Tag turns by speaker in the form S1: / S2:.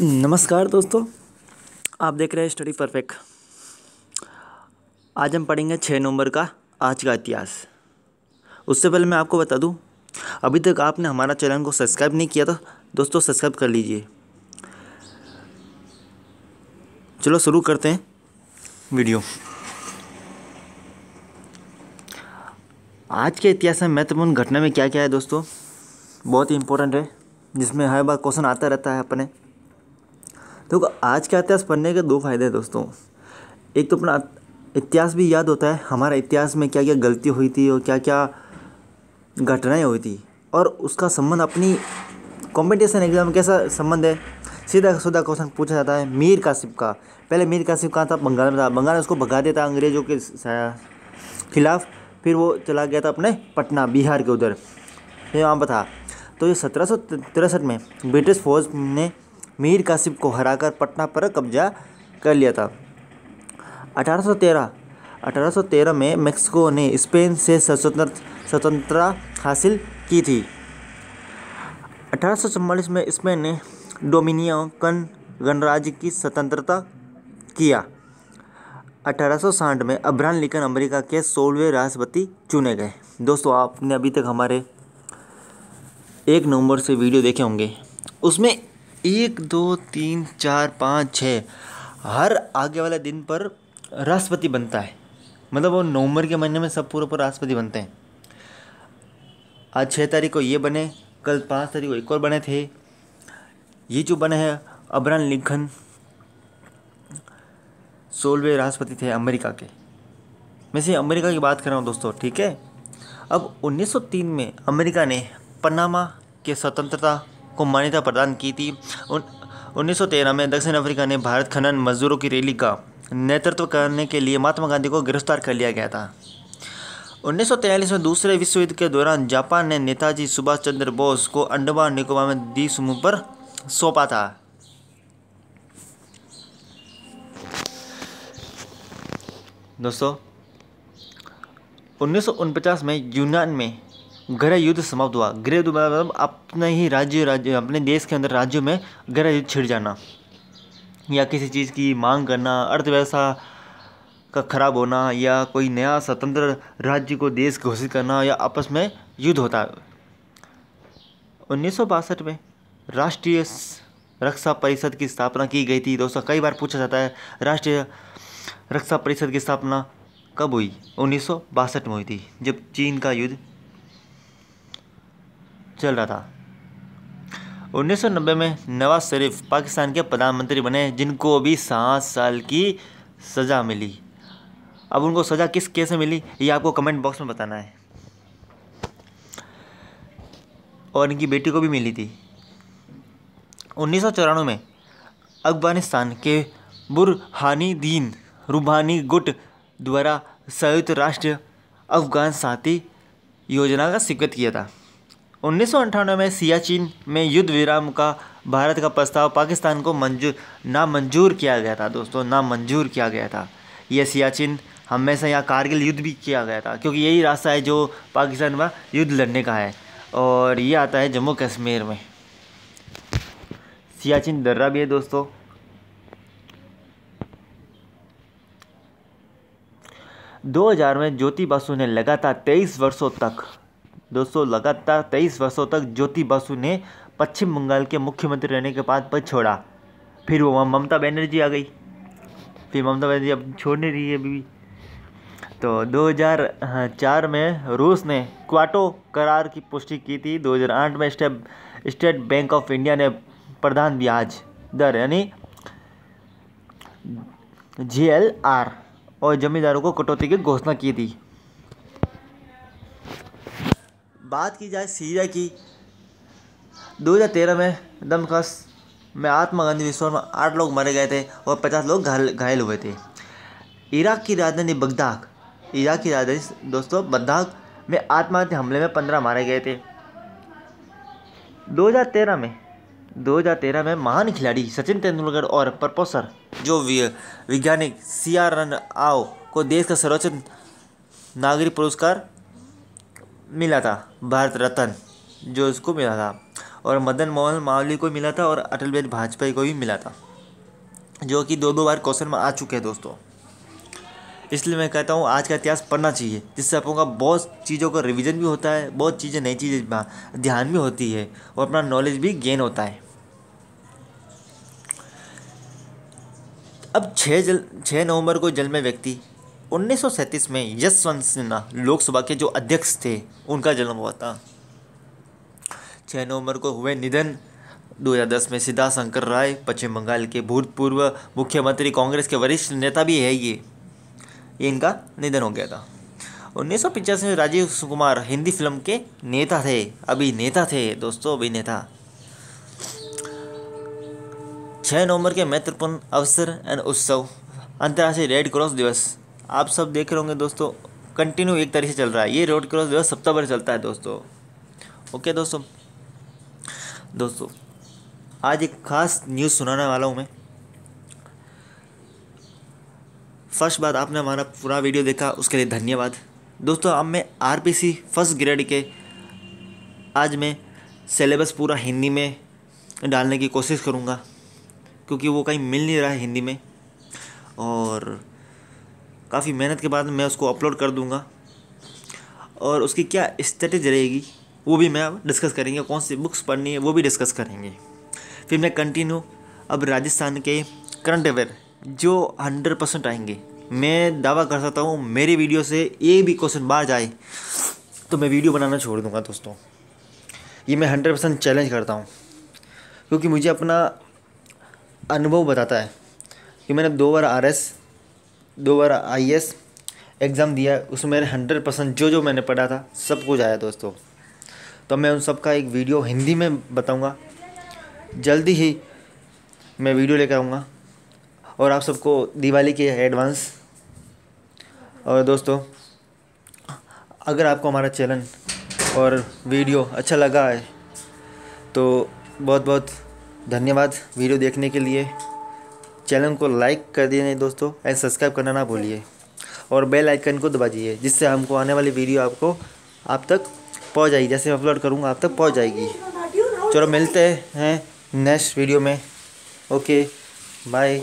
S1: नमस्कार दोस्तों, आप देख रहे हैं स्टडी परफेक्ट। आज हम पढ़ेंगे छः नवंबर का आज का इतिहास। उससे पहले मैं आपको बता दूँ, अभी तक आपने हमारा चैनल को सब्सक्राइब नहीं किया तो दोस्तों सब्सक्राइब कर लीजिए। चलो शुरू करते हैं वीडियो। आज के इतिहास में महत्वपूर्ण घटना में क्या क्या है दोस्तों? बहुत ही इंपॉर्टेंट है, जिसमें हर बार क्वेश्चन आता रहता है अपने। तो आज का इतिहास पढ़ने के दो फ़ायदे हैं दोस्तों। एक तो अपना इतिहास भी याद होता है, हमारा इतिहास में क्या क्या गलती हुई थी और क्या क्या घटनाएँ हुई थी। और उसका संबंध अपनी कॉम्पिटिशन एग्ज़ाम में कैसा संबंध है? सीधा सीधा क्वेश्चन पूछा जाता है, मीर कासिफ का। पहले मीर कासिफ कहाँ था? बंगाल में था। बंगाल में उसको भगा दिया था अंग्रेज़ों के खिलाफ। फिर वो चला गया था अपने पटना, बिहार के उधर। फिर वहाँ पर था तो ये सत्रह सौ तिरसठ में ब्रिटिश फौज ने मीर कासिम को हराकर पटना पर कब्जा कर लिया था। 1813 1813 में मेक्सिको ने स्पेन से स्वतंत्र, स्वतंत्रता हासिल की थी। अठारह में स्पेन ने डोमिनियन गणराज्य की स्वतंत्रता किया। 1860 में अब्राहम लिंकन अमेरिका के सोलहवें राष्ट्रपति चुने गए। दोस्तों, आपने अभी तक हमारे एक नवंबर से वीडियो देखे होंगे। उसमें एक, दो, तीन, चार, पाँच छः हर आगे वाले दिन पर राष्ट्रपति बनता है। मतलब वो नवंबर के महीने में सब पूरे पर राष्ट्रपति बनते हैं। आज छः तारीख को ये बने, कल पाँच तारीख को एक और बने थे। ये जो बने हैं, अब्राहम लिंकन, सोलहवें राष्ट्रपति थे अमेरिका के। मैं से अमेरिका की बात कर रहा हूँ दोस्तों, ठीक है? अब 1903 में अमेरिका ने पनामा के स्वतंत्रता को मान्यता प्रदान की थी। उन्नीस सौ तेरह में दक्षिण अफ्रीका ने भारत खनन मजदूरों की रैली का नेतृत्व करने के लिए महात्मा गांधी को गिरफ़्तार कर लिया गया था। उन्नीस में दूसरे विश्व युद्ध के दौरान जापान ने नेताजी सुभाष चंद्र बोस को अंडमान निकोबार में द्वीप समूह पर सौंपा था। दोस्तों, उन्नीस में यूनान में गृह युद्ध समाप्त हुआ। गृह युद्ध मतलब अपने ही राज्य राज्य, अपने देश के अंदर राज्यों में गृह युद्ध छिड़ जाना या किसी चीज़ की मांग करना, अर्थव्यवस्था का खराब होना या कोई नया स्वतंत्र राज्य को देश घोषित करना या आपस में युद्ध होता। है उन्नीस सौ बासठ में राष्ट्रीय रक्षा परिषद की स्थापना की गई थी। दोस्तों, कई बार पूछा जाता है, राष्ट्रीय रक्षा परिषद की स्थापना कब हुई? उन्नीस सौ बासठ में हुई थी, जब चीन का युद्ध चल रहा था। 1990 में नवाज़ शरीफ पाकिस्तान के प्रधानमंत्री बने, जिनको अभी सात साल की सज़ा मिली। अब उनको सज़ा किस केस में मिली, ये आपको कमेंट बॉक्स में बताना है। और इनकी बेटी को भी मिली थी। उन्नीस सौ चौरानवे में अफ़गानिस्तान के बुरहानी दीन रूबानी गुट द्वारा संयुक्त राष्ट्र अफगान साथी योजना का स्वीकृत किया था। उन्नीस में सियाचिन में युद्ध विराम का भारत का प्रस्ताव पाकिस्तान को मंजूर नामंजूर किया गया था, दोस्तों, नामंजूर किया गया था। यह सियाचिन हमेशा यहाँ कारगिल युद्ध भी किया गया था, क्योंकि यही रास्ता है जो पाकिस्तान में युद्ध लड़ने का है, और ये आता है जम्मू कश्मीर में। सियाचिन दर्रा भी है, दोस्तों। दो हज़ार में ज्योति बासु ने लगातार तेईस वर्षों तक दोस्तों लगातार तेईस वर्षों तक ज्योति बासु ने पश्चिम बंगाल के मुख्यमंत्री रहने के बाद पद छोड़ा। फिर वो ममता बनर्जी आ गई। फिर ममता बनर्जी अब छोड़ नहीं रही है अभी तो 2004 में रूस ने क्वाटो करार की पुष्टि की थी। 2008 में State State Bank of India ने प्रधान ब्याज दर, यानी जी और जमींदारों को कटौती की घोषणा की थी। बात की जाए सीरिया की 2013 में दमकस में आत्मा गांधी विस्फोट में आठ लोग मारे गए थे और पचास लोग घायल हुए थे। इराक की राजधानी बगदाद, इराक की राजधानी दोस्तों बगदाद में आत्महत्या हमले में पंद्रह मारे गए थे। 2013 में 2013 में महान खिलाड़ी सचिन तेंदुलकर और प्रपोसर जो वैज्ञानिक सी आर रन आओ को देश का सर्वोच्च नागरिक पुरस्कार मिला था, भारत रत्न, जो उसको मिला था। और मदन मोहन मावली को मिला था और अटल बिहारी वाजपेयी को भी मिला था, जो कि दो दो बार क्वेश्चन में आ चुके हैं दोस्तों। इसलिए मैं कहता हूँ, आज का इतिहास पढ़ना चाहिए, जिससे अपन का बहुत चीज़ों का रिवीजन भी होता है, बहुत चीज़ें, नई चीज़ें ध्यान भी होती है और अपना नॉलेज भी गेन होता है। अब छः जल छः नवंबर को जन्मे व्यक्ति उन्नीस में यशवंत सिन्हा लोकसभा के जो अध्यक्ष थे, उनका जन्म हुआ था। छः नवंबर को हुए निधन। 2010 में सिद्धार्थ शंकर राय, पश्चिम बंगाल के भूतपूर्व मुख्यमंत्री, कांग्रेस के वरिष्ठ नेता भी है ये। ये इनका निधन हो गया था। उन्नीस सौ में राजीव कुमार हिंदी फ़िल्म के नेता थे, अभिनेता थे, दोस्तों, अभिनेता। छः नवंबर के महत्वपूर्ण अवसर एंड उत्सव, अंतर्राष्ट्रीय रेड क्रॉस दिवस। आप सब देख रहे होंगे दोस्तों कंटिन्यू एक तरह से चल रहा है। ये रोड क्रॉस दिवस सप्ताह भर चलता है दोस्तों। ओके दोस्तों? दोस्तों, आज एक खास न्यूज़ सुनाने वाला हूँ मैं। फ़र्स्ट बात, आपने हमारा पूरा वीडियो देखा, उसके लिए धन्यवाद। दोस्तों, अब मैं R P C first grade के आज मैं सिलेबस पूरा हिंदी में डालने की कोशिश करूँगा, क्योंकि वो कहीं मिल नहीं रहा है हिंदी में। और काफ़ी मेहनत के बाद मैं उसको अपलोड कर दूँगा। और उसकी क्या स्ट्रेटेजी रहेगी, वो भी मैं अब डिस्कस करेंगे। कौन सी बुक्स पढ़नी है, वो भी डिस्कस करेंगे। फिर मैं कंटिन्यू अब राजस्थान के करंट अफेयर जो हंड्रेड परसेंट आएँगे। मैं दावा कर सकता हूँ, मेरी वीडियो से एक भी क्वेश्चन बाहर जाए तो मैं वीडियो बनाना छोड़ दूँगा दोस्तों। ये मैं हंड्रेड परसेंट चैलेंज करता हूँ। क्योंकि मुझे अपना अनुभव बताता है कि मैंने दो बार आर एस दो बार आई एग्ज़ाम दिया, उसमें मैंने हंड्रेड परसेंट जो जो मैंने पढ़ा था, सब कुछ आया दोस्तों। तो मैं उन सब का एक वीडियो हिंदी में बताऊँगा। जल्दी ही मैं वीडियो लेकर आऊँगा। और आप सबको दिवाली के एडवांस और दोस्तों, अगर आपको हमारा चैनल और वीडियो अच्छा लगा है तो बहुत बहुत धन्यवाद वीडियो देखने के लिए। चैनल को लाइक कर दिए दोस्तों, एंड सब्सक्राइब करना ना भूलिए। और बेल आइकन को दबा दीजिए, जिससे हमको आने वाली वीडियो आपको, आप तक पहुँच जाएगी। जैसे मैं अपलोड करूँगा आप तक पहुँच जाएगी। चलो मिलते हैं नेक्स्ट वीडियो में। Okay bye